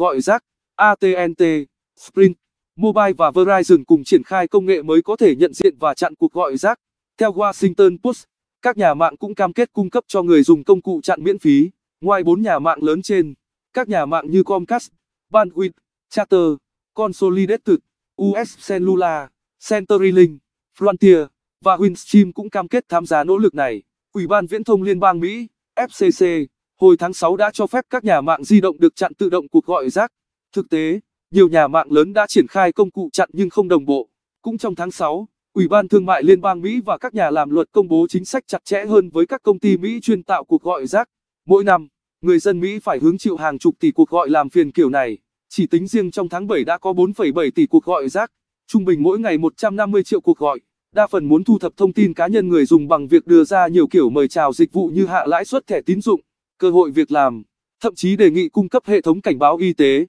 gọi rác. AT&T, Sprint, Mobile và Verizon cùng triển khai công nghệ mới có thể nhận diện và chặn cuộc gọi rác. Theo Washington Post, các nhà mạng cũng cam kết cung cấp cho người dùng công cụ chặn miễn phí. Ngoài bốn nhà mạng lớn trên, các nhà mạng như Comcast, Bandwidth, Charter, Consolidated, US Cellular, CenturyLink, Frontier và Windstream cũng cam kết tham gia nỗ lực này. Ủy ban Viễn thông Liên bang Mỹ, FCC, hồi tháng 6 đã cho phép các nhà mạng di động được chặn tự động cuộc gọi rác. Thực tế, nhiều nhà mạng lớn đã triển khai công cụ chặn nhưng không đồng bộ. Cũng trong tháng 6, Ủy ban Thương mại Liên bang Mỹ và các nhà làm luật công bố chính sách chặt chẽ hơn với các công ty Mỹ chuyên tạo cuộc gọi rác. Mỗi năm, người dân Mỹ phải hứng chịu hàng chục tỷ cuộc gọi làm phiền kiểu này. Chỉ tính riêng trong tháng 7 đã có 4,7 tỷ cuộc gọi rác, trung bình mỗi ngày 150 triệu cuộc gọi. Đa phần muốn thu thập thông tin cá nhân người dùng bằng việc đưa ra nhiều kiểu mời chào dịch vụ như hạ lãi suất thẻ tín dụng, cơ hội việc làm, thậm chí đề nghị cung cấp hệ thống cảnh báo y tế.